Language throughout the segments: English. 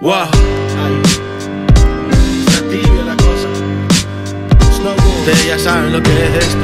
Wow. Ustedes ya saben lo que es esto.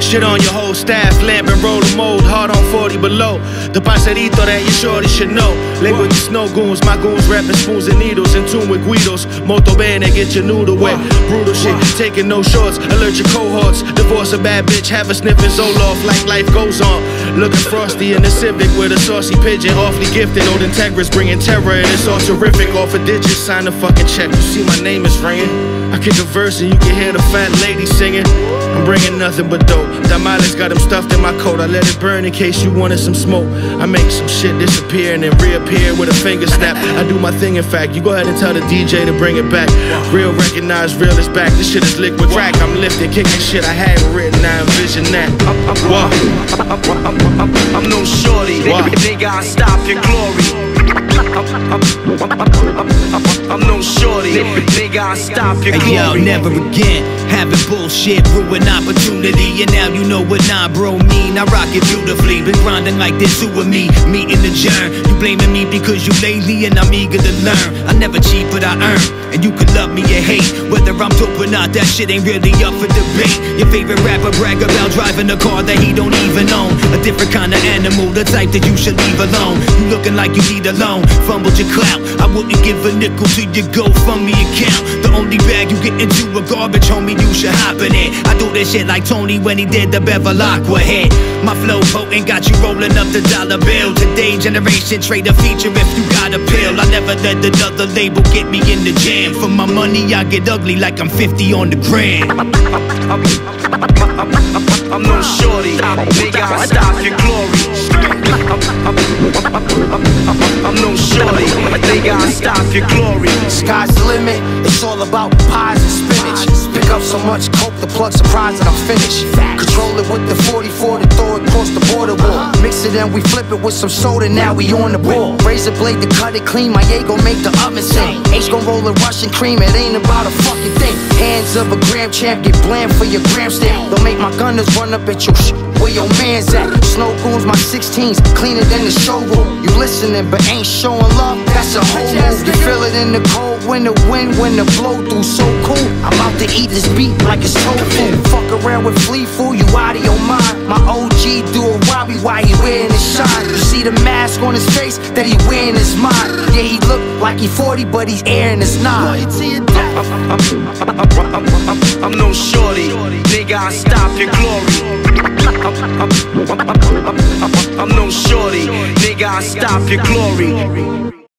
Shit on your whole staff, lamp and roll the mold, hard on 40 below. The parcerito that you shorty should know. Link with the Snowgoons, my goons rapping spoons and needles, in tune with Guidos. Moto band and get your noodle wet. Brutal shit, taking no shorts, alert your cohorts. Divorce a bad bitch, have a sniffing Zoloft like life goes on. Looking frosty in the Civic with a saucy pigeon, awfully gifted. Old Integris bringing terror, and it's all terrific. Off a digit, sign the fucking check. You see my name is ringing. I kick a verse and you can hear the fat lady singing. I'm bringing nothing but dope. Damales got them stuffed in my coat. I let it burn in case you wanted some smoke. I make some shit disappear and then reappear with a finger snap. I do my thing, in fact. You go ahead and tell the DJ to bring it back. Real recognize, real is back. This shit is liquid crack. I'm lifting, kicking shit I hadn't written. I envision that. Whoa. I'm no shorty. Wow. Nigga, I stop your glory. I'm no shorty. Nigga, I stop your glory. Hey yo, glory. never again. Having bullshit, ruin opportunity. And now you know what nah, bro, mean. I rock it beautifully. Been grinding like this, who with me? Meeting the germ. You blaming me because you lazy and I'm eager to learn. I never cheat, but I earn. And you can love me or hate. Whether I'm dope or not, that shit ain't really up for debate. Your favorite rapper brag about driving a car that he don't even own. A different kind of animal, the type that you should leave alone. You looking like you need a loan, fumbled your clout. I wouldn't give a nickel to your GoFundMe account. The only bag you get into a garbage, homie, you should I do this shit like Tony when he did the Bevel Aqua hit. My flow potent got you rolling up the dollar bill. Today, generation trade a feature if you got a pill. I never let another label get me in the jam. For my money, I get ugly like I'm 50 on the gram. I'm no shorty. Nigga, I stop your glory. I'm no shorty. Nigga, I stop your glory. Sky's the limit, it's all about so much coke, the plug surprised that I'm finished. Control it with the 44 to throw it across the border wall. Mix it and we flip it with some soda, now we on the ball. Razor blade to cut it clean, my A gon' make the oven sing. H gon' roll a Russian cream, it ain't about a fucking thing. Hands of a gram champ, get bland for your gram stamp. Don't make my gunners run up at your sh. Where your man's at? Snowgoons, my 16s, cleaner than the showroom. You listening, but ain't showing love. That's a whole move. You feel it in the cold when the wind, when the blow through. So cool. I'm out to eat this beat like it's tofu. Fuck around with Flee Lord, you out of your mind. My OG do a Robbie while he wearing his shine. You see the mask on his face that he wearing his mind. Yeah, he look like he 40, but he's airing his nine. I'm no shorty. Nigga, I stop your glory. I'm no shorty. Nigga, I stop your glory.